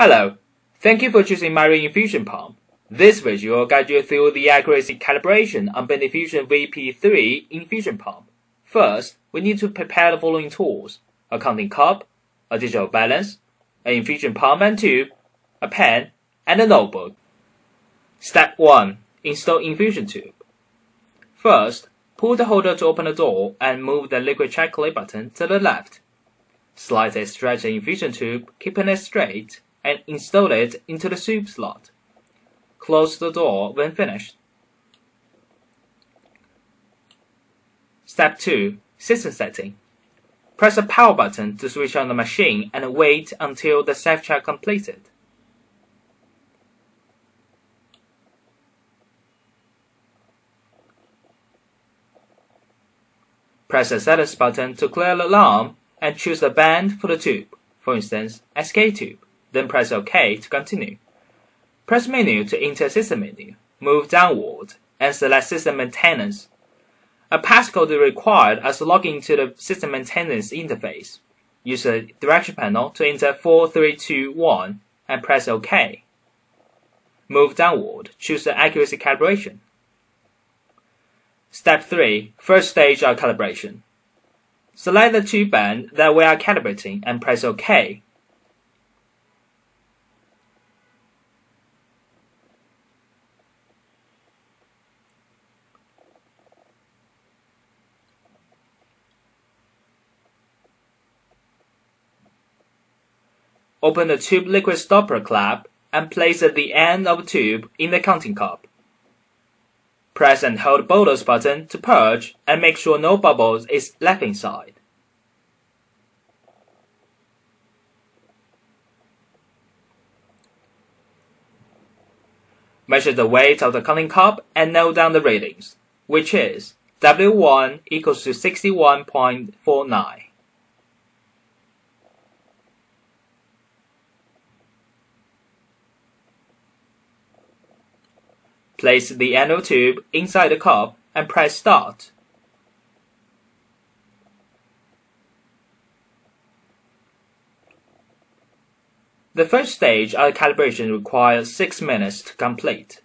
Hello, thank you for choosing Mindray Infusion Pump. This video will guide you through the accuracy calibration on Benefusion VP3 infusion pump. First, we need to prepare the following tools, a counting cup, a digital balance, an infusion pump and tube, a pen, and a notebook. Step 1. Install infusion tube. First, pull the holder to open the door and move the liquid check button to the left. Slightly stretch the infusion tube, keeping it straight and install it into the soup slot. Close the door when finished. Step 2. System setting. Press the power button to switch on the machine and wait until the safe check completed. Press the status button to clear the alarm and choose the band for the tube, for instance, SK tube then press OK to continue. Press Menu to enter System menu, move downward, and select System Maintenance. A passcode is required as logging to the System Maintenance interface. Use the direction panel to enter 4321 and press OK. Move downward, choose the accuracy calibration. Step 3. First stage of calibration. Select the two band that we are calibrating and press OK. Open the tube liquid stopper flap and place at the end of the tube in the counting cup. Press and hold bolus button to purge and make sure no bubbles is left inside. Measure the weight of the counting cup and note down the readings, which is W1 equals to 61.49. Place the anode tube inside the cup and press start. The first stage of calibration requires 6 minutes to complete.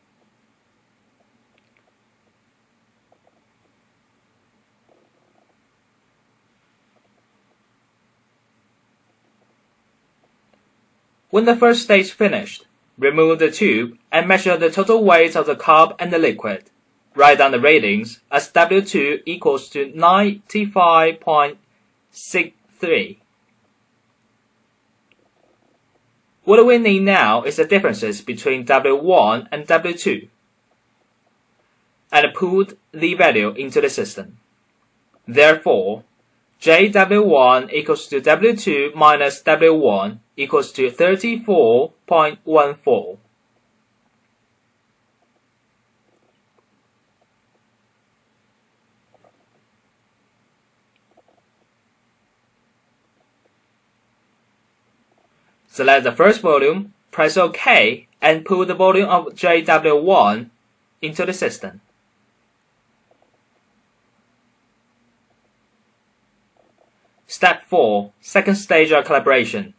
When the first stage finished, Remove the tube and measure the total weight of the cup and the liquid. Write down the ratings as W2 equals to 95.63. What we need now is the differences between W1 and W2 and put the value into the system. Therefore, JW1 equals to W2 minus W1 equals to 34.14. Select the first volume, press OK, and put the volume of JW1 into the system. Step 4. Second stage of calibration.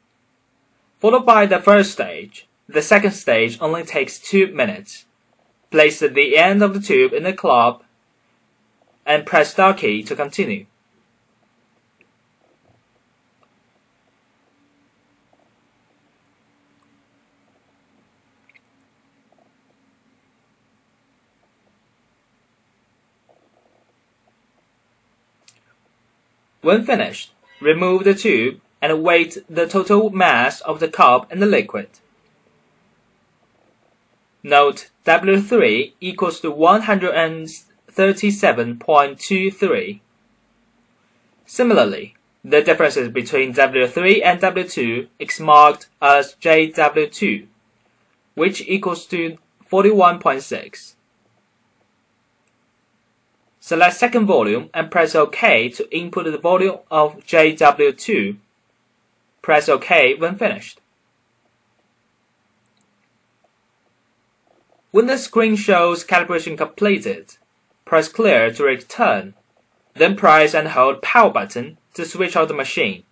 Followed by the first stage, the second stage only takes 2 minutes. Place the end of the tube in the club and press start key to continue. When finished, Remove the tube and weight the total mass of the cup and the liquid. Note W3 equals to 137.23. Similarly, the differences between W3 and W2 is marked as JW2, which equals to 41.6. Select second volume and press OK to input the volume of JW2. Press OK when finished. When the screen shows calibration completed, press clear to return. Then press and hold power button to switch off the machine.